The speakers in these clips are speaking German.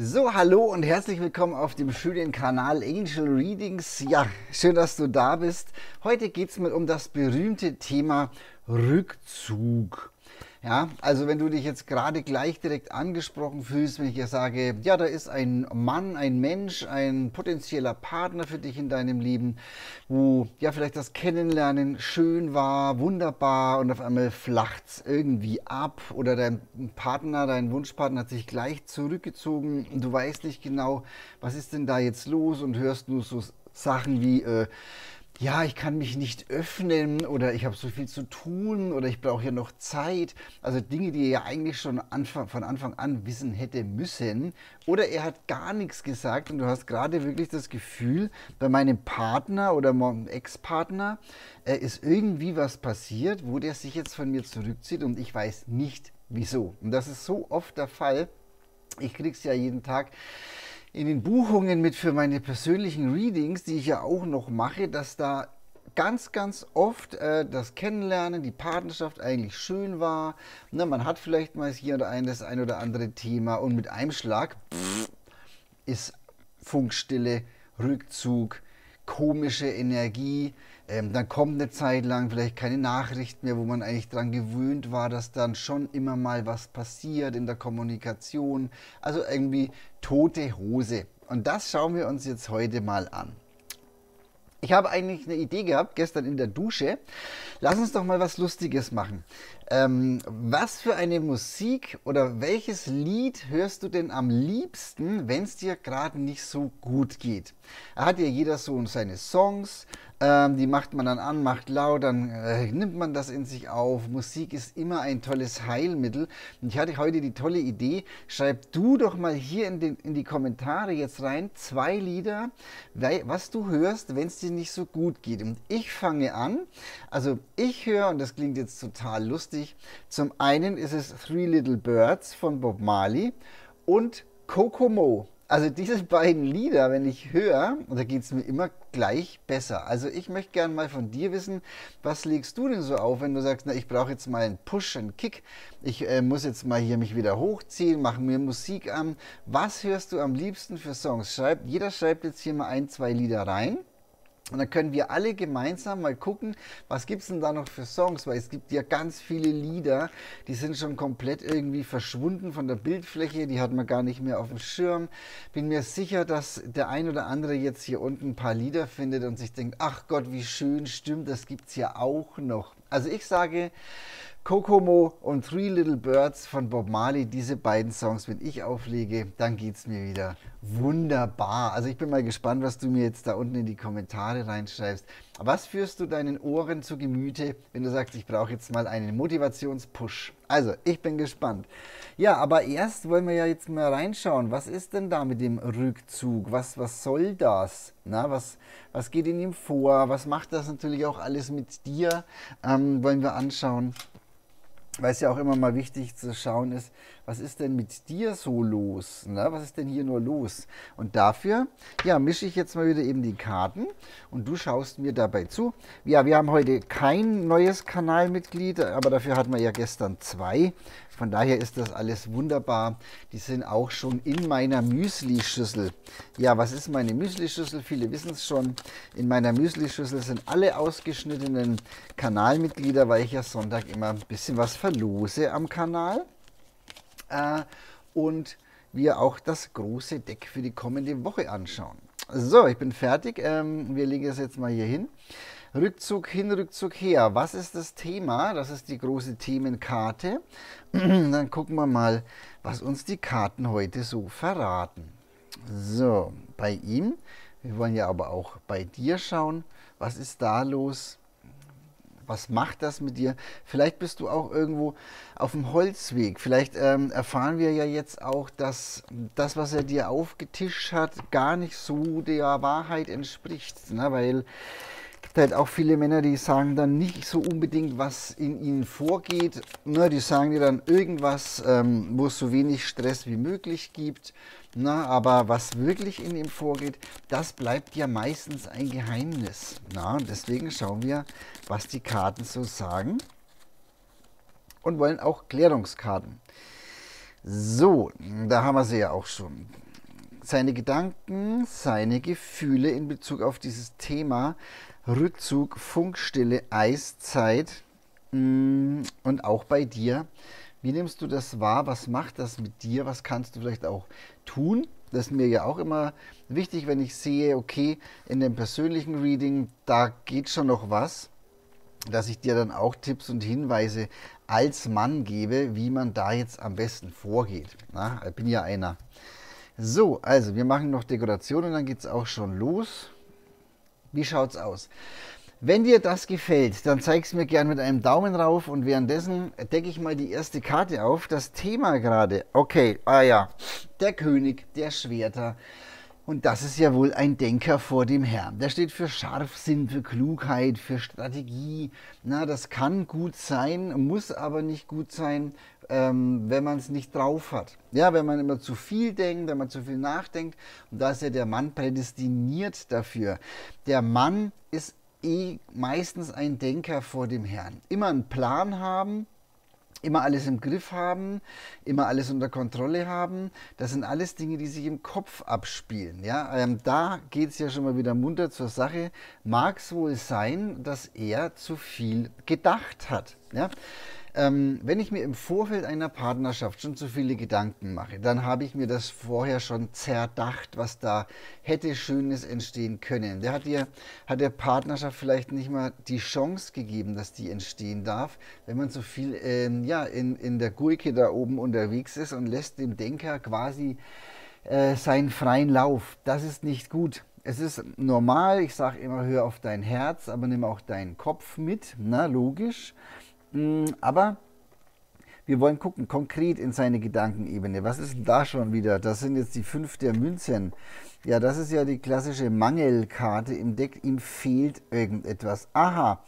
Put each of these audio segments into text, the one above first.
So, hallo und herzlich willkommen auf dem schönen Kanal Angel Readings. Ja, schön, dass du da bist. Heute geht es mal um das berühmte Thema Rückzug. Ja, also wenn du dich jetzt gerade gleich direkt angesprochen fühlst, wenn ich dir sage, ja, da ist ein Mann, ein Mensch, ein potenzieller Partner für dich in deinem Leben, wo ja vielleicht das Kennenlernen schön war, wunderbar und auf einmal flacht es irgendwie ab oder dein Partner, dein Wunschpartner hat sich gleich zurückgezogen und du weißt nicht genau, was ist denn da jetzt los und hörst nur so Sachen wie, äh, ja, ich kann mich nicht öffnen oder ich habe so viel zu tun oder ich brauche ja noch Zeit. Also Dinge, die er ja eigentlich schon von Anfang an wissen hätte müssen. Oder er hat gar nichts gesagt und du hast gerade wirklich das Gefühl, bei meinem Partner oder meinem Ex-Partner äh, ist irgendwie was passiert, wo der sich jetzt von mir zurückzieht und ich weiß nicht wieso. Und das ist so oft der Fall. Ich kriege es ja jeden Tag in den Buchungen mit für meine persönlichen Readings, die ich ja auch noch mache, dass da ganz, ganz oft äh, das Kennenlernen, die Partnerschaft eigentlich schön war. Ne, man hat vielleicht mal hier oder ein, das ein oder andere Thema und mit einem Schlag pff, ist Funkstille, Rückzug, komische Energie. Ähm, dann kommt eine Zeit lang vielleicht keine Nachricht mehr, wo man eigentlich daran gewöhnt war, dass dann schon immer mal was passiert in der Kommunikation. Also irgendwie tote Hose. Und das schauen wir uns jetzt heute mal an. Ich habe eigentlich eine Idee gehabt, gestern in der Dusche. Lass uns doch mal was Lustiges machen. Ähm, was für eine Musik oder welches Lied hörst du denn am liebsten, wenn es dir gerade nicht so gut geht? Er hat ja jeder so seine Songs, ähm, die macht man dann an, macht laut, dann äh, nimmt man das in sich auf. Musik ist immer ein tolles Heilmittel. Und ich hatte heute die tolle Idee, schreib du doch mal hier in, den, in die Kommentare jetzt rein zwei Lieder, was du hörst, wenn es dir nicht so gut geht. Und ich fange an. Also ich höre, und das klingt jetzt total lustig, zum einen ist es Three Little Birds von Bob Marley und Kokomo also diese beiden Lieder, wenn ich höre, da geht es mir immer gleich besser. Also ich möchte gerne mal von dir wissen, was legst du denn so auf, wenn du sagst, na, ich brauche jetzt mal einen Push, einen Kick, ich äh, muss jetzt mal hier mich wieder hochziehen, mache mir Musik an. Was hörst du am liebsten für Songs? Schreib, jeder schreibt jetzt hier mal ein, zwei Lieder rein. Und dann können wir alle gemeinsam mal gucken, was gibt es denn da noch für Songs, weil es gibt ja ganz viele Lieder, die sind schon komplett irgendwie verschwunden von der Bildfläche, die hat man gar nicht mehr auf dem Schirm. Bin mir sicher, dass der ein oder andere jetzt hier unten ein paar Lieder findet und sich denkt, ach Gott, wie schön, stimmt, das gibt es ja auch noch. Also ich sage, Kokomo und Three Little Birds von Bob Marley, diese beiden Songs, wenn ich auflege, dann geht es mir wieder wunderbar. Also ich bin mal gespannt, was du mir jetzt da unten in die Kommentare reinschreibst. Was führst du deinen Ohren zu Gemüte, wenn du sagst, ich brauche jetzt mal einen Motivationspush? Also, ich bin gespannt. Ja, aber erst wollen wir ja jetzt mal reinschauen. Was ist denn da mit dem Rückzug? Was, was soll das? Na, was, was geht in ihm vor? Was macht das natürlich auch alles mit dir? Ähm, wollen wir anschauen weil es ja auch immer mal wichtig zu schauen ist, was ist denn mit dir so los? Ne? Was ist denn hier nur los? Und dafür, ja, mische ich jetzt mal wieder eben die Karten und du schaust mir dabei zu. Ja, wir haben heute kein neues Kanalmitglied, aber dafür hatten wir ja gestern zwei. Von daher ist das alles wunderbar. Die sind auch schon in meiner Müsli-Schüssel. Ja, was ist meine Müsli-Schüssel? Viele wissen es schon. In meiner Müsli-Schüssel sind alle ausgeschnittenen Kanalmitglieder, weil ich ja Sonntag immer ein bisschen was verlose am Kanal. Äh, und wir auch das große Deck für die kommende Woche anschauen. So, ich bin fertig. Ähm, wir legen es jetzt mal hier hin. Rückzug hin, Rückzug her. Was ist das Thema? Das ist die große Themenkarte. Dann gucken wir mal, was uns die Karten heute so verraten. So, bei ihm. Wir wollen ja aber auch bei dir schauen. Was ist da los? Was macht das mit dir? Vielleicht bist du auch irgendwo auf dem Holzweg. Vielleicht ähm, erfahren wir ja jetzt auch, dass das, was er dir aufgetischt hat, gar nicht so der Wahrheit entspricht. Ne? Weil gibt halt auch viele Männer, die sagen dann nicht so unbedingt, was in ihnen vorgeht. Ne, die sagen dir dann irgendwas, ähm, wo es so wenig Stress wie möglich gibt. Na, aber was wirklich in ihm vorgeht, das bleibt ja meistens ein Geheimnis. Na, deswegen schauen wir, was die Karten so sagen und wollen auch Klärungskarten. So, da haben wir sie ja auch schon. seine Gedanken, seine Gefühle in Bezug auf dieses Thema Rückzug, Funkstille, Eiszeit mm, und auch bei dir. Wie nimmst du das wahr? Was macht das mit dir? Was kannst du vielleicht auch tun? Das ist mir ja auch immer wichtig, wenn ich sehe, okay, in dem persönlichen Reading, da geht schon noch was, dass ich dir dann auch Tipps und Hinweise als Mann gebe, wie man da jetzt am besten vorgeht. Na, ich bin ja einer. So, also wir machen noch Dekoration und dann geht es auch schon los. Wie schaut's aus? Wenn dir das gefällt, dann zeig es mir gerne mit einem Daumen rauf und währenddessen decke ich mal die erste Karte auf. Das Thema gerade, okay, ah ja, der König der Schwerter. Und das ist ja wohl ein Denker vor dem Herrn. Der steht für Scharfsinn, für Klugheit, für Strategie. Na, das kann gut sein, muss aber nicht gut sein, ähm, wenn man es nicht drauf hat. Ja, wenn man immer zu viel denkt, wenn man zu viel nachdenkt. Und da ist ja der Mann prädestiniert dafür. Der Mann ist eh meistens ein Denker vor dem Herrn. Immer einen Plan haben, immer alles im Griff haben, immer alles unter Kontrolle haben. Das sind alles Dinge, die sich im Kopf abspielen. Ja? Ähm, da geht es ja schon mal wieder munter zur Sache. Mag es wohl sein, dass er zu viel gedacht hat. Ja? Ähm, wenn ich mir im Vorfeld einer Partnerschaft schon zu viele Gedanken mache, dann habe ich mir das vorher schon zerdacht, was da hätte Schönes entstehen können. Der hat, dir, hat der Partnerschaft vielleicht nicht mal die Chance gegeben, dass die entstehen darf, wenn man so viel ähm, ja, in, in der Gurke da oben unterwegs ist und lässt dem Denker quasi äh, seinen freien Lauf. Das ist nicht gut. Es ist normal, ich sage immer, hör auf dein Herz, aber nimm auch deinen Kopf mit, na logisch. Mm, aber wir wollen gucken, konkret in seine Gedankenebene. Was ist da schon wieder? Das sind jetzt die fünf der Münzen. Ja, das ist ja die klassische Mangelkarte im Deck. Ihm fehlt irgendetwas. Aha.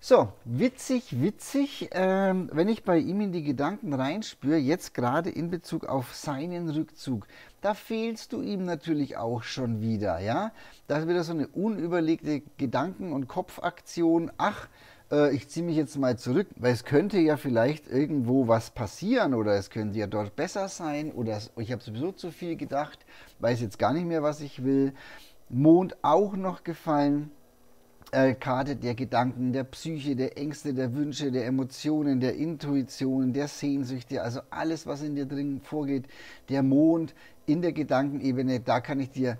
So, witzig, witzig, ähm, wenn ich bei ihm in die Gedanken reinspüre, jetzt gerade in Bezug auf seinen Rückzug, da fehlst du ihm natürlich auch schon wieder, ja? Da ist wieder so eine unüberlegte Gedanken- und Kopfaktion. Ach, äh, ich ziehe mich jetzt mal zurück, weil es könnte ja vielleicht irgendwo was passieren oder es könnte ja dort besser sein oder ich habe sowieso zu viel gedacht, weiß jetzt gar nicht mehr, was ich will. Mond auch noch gefallen. Äh, Karte der Gedanken, der Psyche, der Ängste, der Wünsche, der Emotionen, der Intuitionen, der Sehnsüchte, also alles, was in dir drin vorgeht. Der Mond in der Gedankenebene, da kann ich dir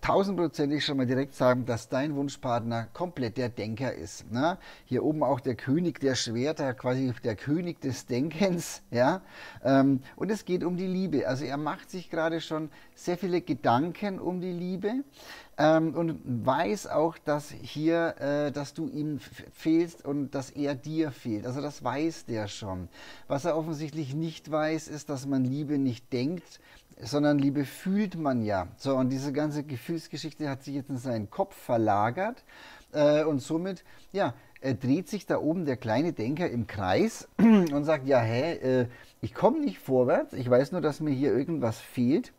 tausendprozentig schon mal direkt sagen, dass dein Wunschpartner komplett der Denker ist. Ne? Hier oben auch der König der Schwerter, quasi der König des Denkens. Ja? Ähm, und es geht um die Liebe. Also er macht sich gerade schon sehr viele Gedanken um die Liebe ähm, und weiß auch, dass hier, äh, dass du ihm fehlst und dass er dir fehlt. Also das weiß der schon. Was er offensichtlich nicht weiß, ist, dass man Liebe nicht denkt, sondern Liebe fühlt man ja. So, und diese ganze Gefühlsgeschichte hat sich jetzt in seinen Kopf verlagert äh, und somit, ja, er dreht sich da oben der kleine Denker im Kreis und sagt, ja, hä, äh, ich komme nicht vorwärts, ich weiß nur, dass mir hier irgendwas fehlt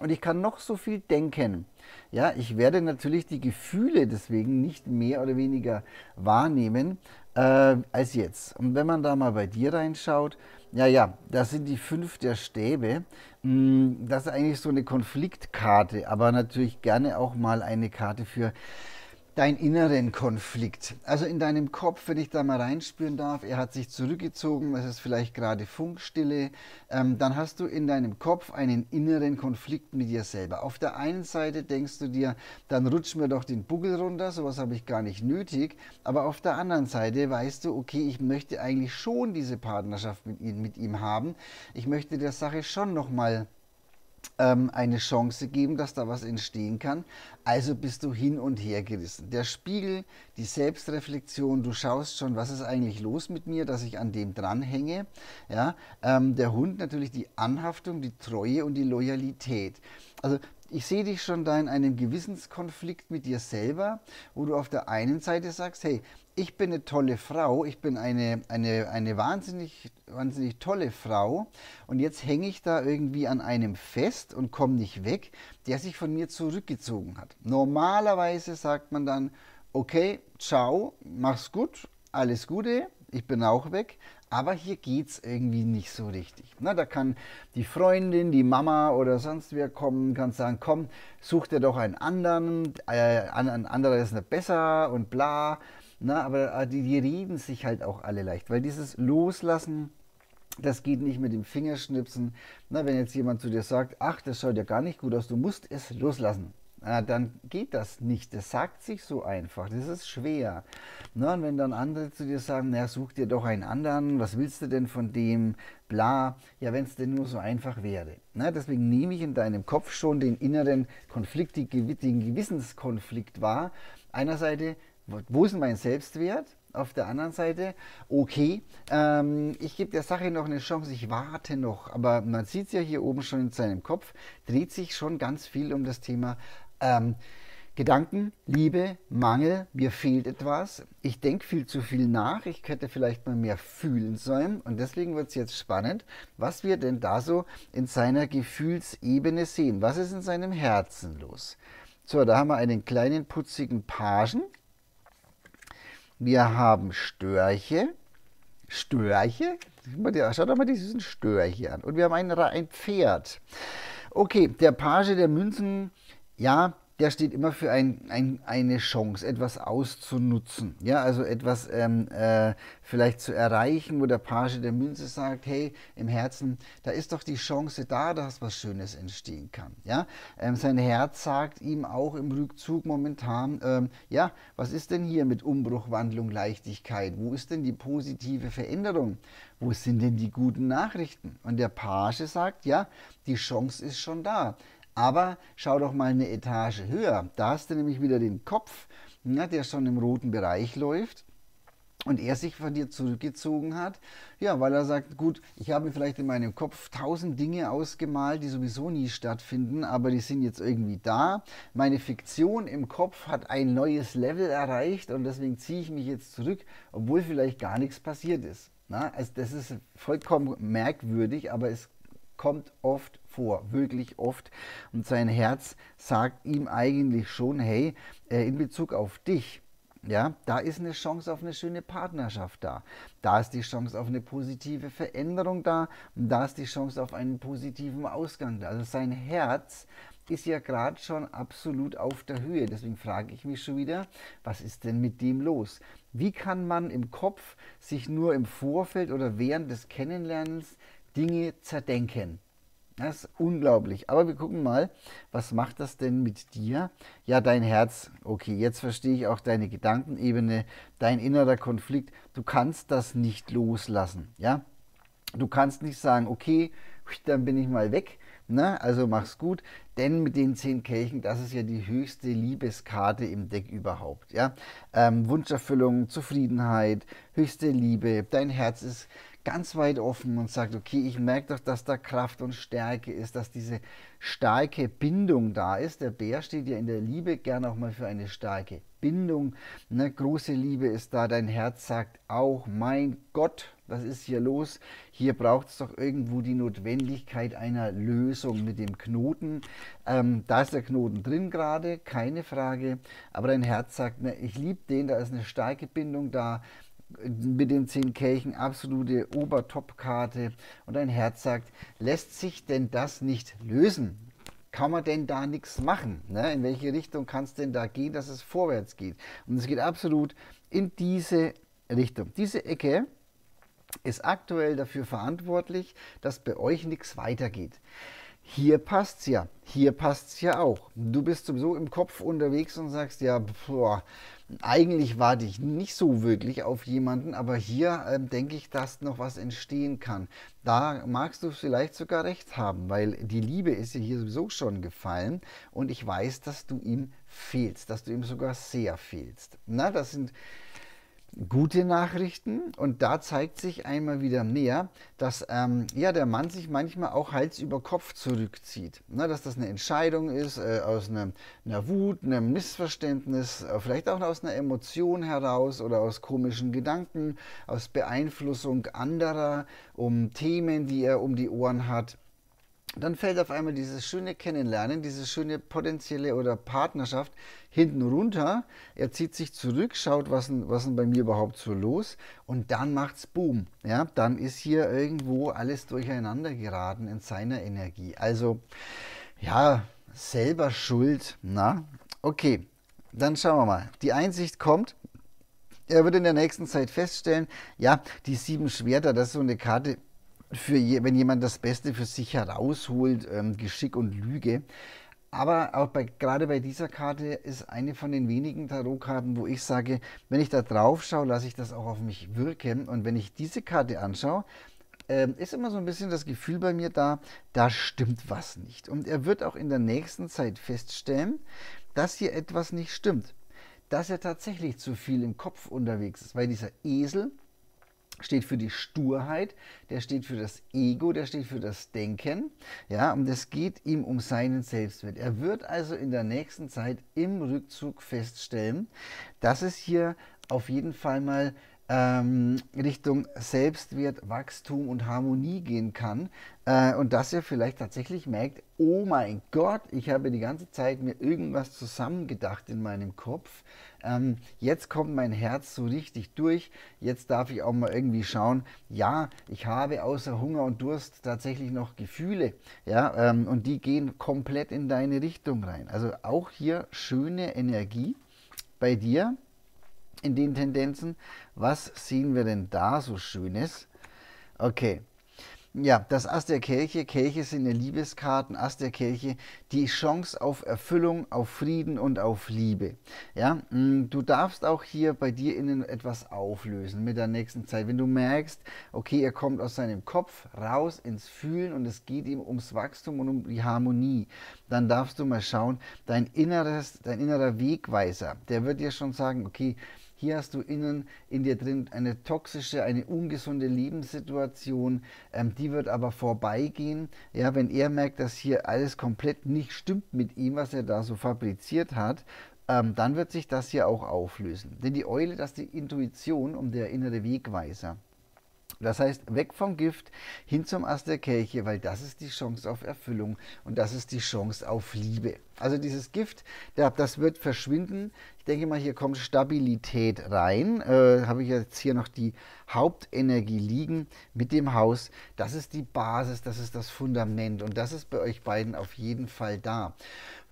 und ich kann noch so viel denken. Ja, ich werde natürlich die Gefühle deswegen nicht mehr oder weniger wahrnehmen äh, als jetzt. Und wenn man da mal bei dir reinschaut, ja, ja, das sind die fünf der Stäbe. Mm, das ist eigentlich so eine Konfliktkarte, aber natürlich gerne auch mal eine Karte für deinen inneren Konflikt. Also in deinem Kopf, wenn ich da mal reinspüren darf, er hat sich zurückgezogen, es ist vielleicht gerade Funkstille, ähm, dann hast du in deinem Kopf einen inneren Konflikt mit dir selber. Auf der einen Seite denkst du dir, dann rutsch mir doch den Buckel runter, sowas habe ich gar nicht nötig, aber auf der anderen Seite weißt du, okay, ich möchte eigentlich schon diese Partnerschaft mit ihm, mit ihm haben, ich möchte der Sache schon nochmal ähm, eine Chance geben, dass da was entstehen kann. Also bist du hin und her gerissen. Der Spiegel, die Selbstreflexion, du schaust schon, was ist eigentlich los mit mir, dass ich an dem dranhänge. Ja? Ähm, der Hund natürlich die Anhaftung, die Treue und die Loyalität. Also ich sehe dich schon da in einem Gewissenskonflikt mit dir selber, wo du auf der einen Seite sagst, hey, ich bin eine tolle Frau, ich bin eine, eine, eine wahnsinnig, wahnsinnig tolle Frau und jetzt hänge ich da irgendwie an einem fest und komme nicht weg, der sich von mir zurückgezogen hat. Normalerweise sagt man dann, okay, ciao, mach's gut, alles Gute, ich bin auch weg, Aber hier geht es irgendwie nicht so richtig. Na, da kann die Freundin, die Mama oder sonst wer kommen, kann sagen, komm, such dir doch einen anderen, äh, ein anderer ist besser und bla. Na, aber äh, die, die reden sich halt auch alle leicht, weil dieses Loslassen, das geht nicht mit dem Fingerschnipsen. Na, wenn jetzt jemand zu dir sagt, ach, das schaut ja gar nicht gut aus, du musst es loslassen dann geht das nicht. Das sagt sich so einfach. Das ist schwer. Na, und wenn dann andere zu dir sagen, na, such dir doch einen anderen, was willst du denn von dem, bla, ja, wenn es denn nur so einfach wäre. Na, deswegen nehme ich in deinem Kopf schon den inneren Konflikt, den Gewissenskonflikt wahr. Einerseits, wo ist mein Selbstwert? Auf der anderen Seite, okay, ähm, ich gebe der Sache noch eine Chance, ich warte noch. Aber man sieht es ja hier oben schon in seinem Kopf, dreht sich schon ganz viel um das Thema ähm, Gedanken, Liebe, Mangel, mir fehlt etwas, ich denke viel zu viel nach, ich könnte vielleicht mal mehr fühlen sollen und deswegen wird es jetzt spannend, was wir denn da so in seiner Gefühlsebene sehen. Was ist in seinem Herzen los? So, da haben wir einen kleinen putzigen Pagen. Wir haben Störche. Störche? Schaut doch mal diesen Störche an. Und wir haben ein, ein Pferd. Okay, der Page der Münzen ja, der steht immer für ein, ein, eine Chance, etwas auszunutzen. Ja, also etwas ähm, äh, vielleicht zu erreichen, wo der Page der Münze sagt, hey, im Herzen, da ist doch die Chance da, dass was Schönes entstehen kann. Ja, ähm, sein Herz sagt ihm auch im Rückzug momentan, ähm, ja, was ist denn hier mit Umbruch, Wandlung, Leichtigkeit? Wo ist denn die positive Veränderung? Wo sind denn die guten Nachrichten? Und der Page sagt, ja, die Chance ist schon da. Aber schau doch mal eine Etage höher. Da hast du nämlich wieder den Kopf, ja, der schon im roten Bereich läuft und er sich von dir zurückgezogen hat, ja, weil er sagt, gut, ich habe vielleicht in meinem Kopf tausend Dinge ausgemalt, die sowieso nie stattfinden, aber die sind jetzt irgendwie da. Meine Fiktion im Kopf hat ein neues Level erreicht und deswegen ziehe ich mich jetzt zurück, obwohl vielleicht gar nichts passiert ist. Na, also das ist vollkommen merkwürdig, aber es kommt oft vor, wirklich oft. Und sein Herz sagt ihm eigentlich schon, hey, äh, in Bezug auf dich, ja, da ist eine Chance auf eine schöne Partnerschaft da. Da ist die Chance auf eine positive Veränderung da und da ist die Chance auf einen positiven Ausgang da. Also sein Herz ist ja gerade schon absolut auf der Höhe. Deswegen frage ich mich schon wieder, was ist denn mit dem los? Wie kann man im Kopf sich nur im Vorfeld oder während des Kennenlernens Dinge zerdenken. Das ist unglaublich. Aber wir gucken mal, was macht das denn mit dir? Ja, dein Herz. Okay, jetzt verstehe ich auch deine Gedankenebene, dein innerer Konflikt. Du kannst das nicht loslassen. Ja, du kannst nicht sagen, okay, dann bin ich mal weg. Na, also mach's gut, denn mit den zehn Kelchen, das ist ja die höchste Liebeskarte im Deck überhaupt. Ja? Ähm, Wunscherfüllung, Zufriedenheit, höchste Liebe, dein Herz ist ganz weit offen und sagt, okay, ich merke doch, dass da Kraft und Stärke ist, dass diese starke Bindung da ist. Der Bär steht ja in der Liebe gern auch mal für eine starke Bindung. Eine große Liebe ist da. Dein Herz sagt auch, mein Gott, was ist hier los? Hier braucht es doch irgendwo die Notwendigkeit einer Lösung mit dem Knoten. Ähm, da ist der Knoten drin gerade, keine Frage. Aber dein Herz sagt, ne, ich liebe den, da ist eine starke Bindung da mit den zehn Kelchen absolute Obertop-Karte und ein Herz sagt, lässt sich denn das nicht lösen? Kann man denn da nichts machen? Ne? In welche Richtung kann es denn da gehen, dass es vorwärts geht? Und es geht absolut in diese Richtung. Diese Ecke ist aktuell dafür verantwortlich, dass bei euch nichts weitergeht. Hier passt es ja, hier passt es ja auch. Du bist sowieso im Kopf unterwegs und sagst, ja, boah, eigentlich warte ich nicht so wirklich auf jemanden, aber hier äh, denke ich, dass noch was entstehen kann. Da magst du vielleicht sogar recht haben, weil die Liebe ist ja hier sowieso schon gefallen und ich weiß, dass du ihm fehlst, dass du ihm sogar sehr fehlst. Na, das sind gute Nachrichten und da zeigt sich einmal wieder mehr, dass ähm, ja, der Mann sich manchmal auch Hals über Kopf zurückzieht. Ne, dass das eine Entscheidung ist äh, aus einer, einer, Wut, einem Missverständnis, äh, vielleicht auch aus einer Emotion heraus oder aus komischen Gedanken, aus Beeinflussung anderer um Themen, die er um die Ohren hat. Dann fällt auf einmal dieses schöne Kennenlernen, diese schöne potenzielle oder Partnerschaft hinten runter. Er zieht sich zurück, schaut, was denn, was denn bei mir überhaupt so los und dann macht's Boom. Ja, dann ist hier irgendwo alles durcheinander geraten in seiner Energie. Also, ja, selber schuld. Na, okay, dann schauen wir mal. Die Einsicht kommt. Er wird in der nächsten Zeit feststellen, ja, die sieben Schwerter, das ist so eine Karte, für je, wenn jemand das Beste für sich herausholt, ähm, Geschick und Lüge. Aber auch bei, gerade bei dieser Karte ist eine von den wenigen Tarotkarten, wo ich sage, wenn ich da drauf schaue, lasse ich das auch auf mich wirken. Und wenn ich diese Karte anschaue, äh, ist immer so ein bisschen das Gefühl bei mir da, da stimmt was nicht. Und er wird auch in der nächsten Zeit feststellen, dass hier etwas nicht stimmt. Dass er tatsächlich zu viel im Kopf unterwegs ist, weil dieser Esel steht für die Sturheit, der steht für das Ego, der steht für das Denken. Ja, und es geht ihm um seinen Selbstwert. Er wird also in der nächsten Zeit im Rückzug feststellen, dass es hier auf jeden Fall mal ähm, Richtung Selbstwert, Wachstum und Harmonie gehen kann. Äh, und dass ihr vielleicht tatsächlich merkt, oh mein Gott, ich habe die ganze Zeit mir irgendwas zusammengedacht in meinem Kopf. Ähm, jetzt kommt mein Herz so richtig durch. Jetzt darf ich auch mal irgendwie schauen, ja, ich habe außer Hunger und Durst tatsächlich noch Gefühle. Ja, ähm, und die gehen komplett in deine Richtung rein. Also auch hier schöne Energie bei dir in den Tendenzen. Was sehen wir denn da so Schönes? Okay, ja, das Ass der Kelche. Kelche sind ja Liebeskarten. Ass der Kelche, die Chance auf Erfüllung, auf Frieden und auf Liebe. Ja, mm, du darfst auch hier bei dir innen etwas auflösen mit der nächsten Zeit. Wenn du merkst, okay, er kommt aus seinem Kopf raus ins Fühlen und es geht ihm ums Wachstum und um die Harmonie, dann darfst du mal schauen, dein inneres, dein innerer Wegweiser, der wird dir schon sagen, okay, hier hast du innen in dir drin eine toxische, eine ungesunde Lebenssituation, ähm, die wird aber vorbeigehen. Ja, wenn er merkt, dass hier alles komplett nicht stimmt mit ihm, was er da so fabriziert hat, ähm, dann wird sich das hier auch auflösen. Denn die Eule, das ist die Intuition und der innere Wegweiser. Das heißt, weg vom Gift hin zum Ast der Kelche, weil das ist die Chance auf Erfüllung und das ist die Chance auf Liebe. Also dieses Gift, das wird verschwinden. Ich denke mal, hier kommt Stabilität rein. Äh, Habe ich jetzt hier noch die Hauptenergie liegen mit dem Haus. Das ist die Basis, das ist das Fundament und das ist bei euch beiden auf jeden Fall da.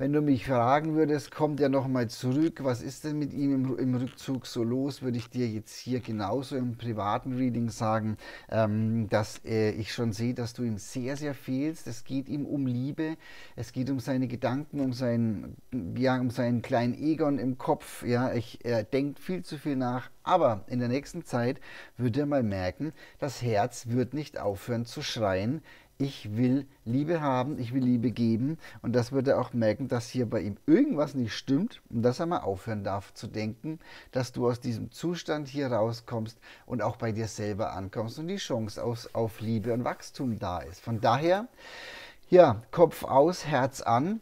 Wenn du mich fragen würdest, kommt er nochmal zurück, was ist denn mit ihm im, im, Rückzug so los, würde ich dir jetzt hier genauso im privaten Reading sagen, ähm, dass äh, ich schon sehe, dass du ihm sehr, sehr fehlst. Es geht ihm um Liebe, es geht um seine Gedanken, um, sein, ja, um seinen kleinen Egon im Kopf. Ja, ich, er denkt viel zu viel nach, aber in der nächsten Zeit wird er mal merken, das Herz wird nicht aufhören zu schreien ich will Liebe haben, ich will Liebe geben. Und das wird er auch merken, dass hier bei ihm irgendwas nicht stimmt und dass er mal aufhören darf zu denken, dass du aus diesem Zustand hier rauskommst und auch bei dir selber ankommst und die Chance auf, auf Liebe und Wachstum da ist. Von daher, ja, Kopf aus, Herz an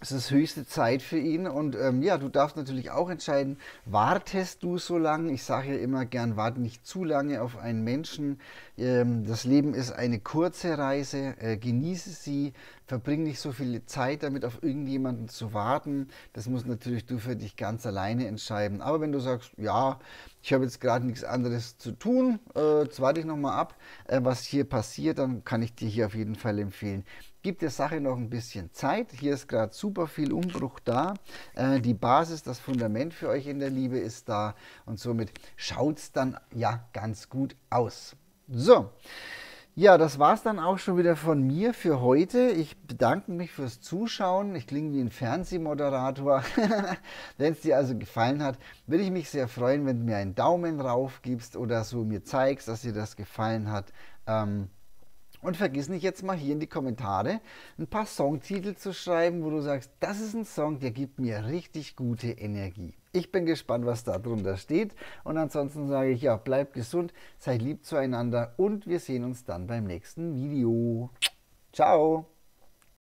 es ist höchste Zeit für ihn und ähm, ja, du darfst natürlich auch entscheiden, wartest du so lange? Ich sage ja immer gern, warte nicht zu lange auf einen Menschen. Ähm, das Leben ist eine kurze Reise, äh, genieße sie, verbring nicht so viel Zeit damit, auf irgendjemanden zu warten. Das muss natürlich du für dich ganz alleine entscheiden. Aber wenn du sagst, ja, ich habe jetzt gerade nichts anderes zu tun, äh, jetzt warte ich nochmal ab, äh, was hier passiert, dann kann ich dir hier auf jeden Fall empfehlen, Gib der Sache noch ein bisschen Zeit. Hier ist gerade super viel Umbruch da. Äh, die Basis, das Fundament für euch in der Liebe ist da. Und somit schaut es dann ja ganz gut aus. So. Ja, das war es dann auch schon wieder von mir für heute. Ich bedanke mich fürs Zuschauen. Ich klinge wie ein Fernsehmoderator. wenn es dir also gefallen hat, würde ich mich sehr freuen, wenn du mir einen Daumen rauf gibst oder so mir zeigst, dass dir das gefallen hat. Ähm, und vergiss nicht jetzt mal hier in die Kommentare ein paar Songtitel zu schreiben, wo du sagst, das ist ein Song, der gibt mir richtig gute Energie. Ich bin gespannt, was da drunter steht. Und ansonsten sage ich ja, bleibt gesund, seid lieb zueinander und wir sehen uns dann beim nächsten Video. Ciao!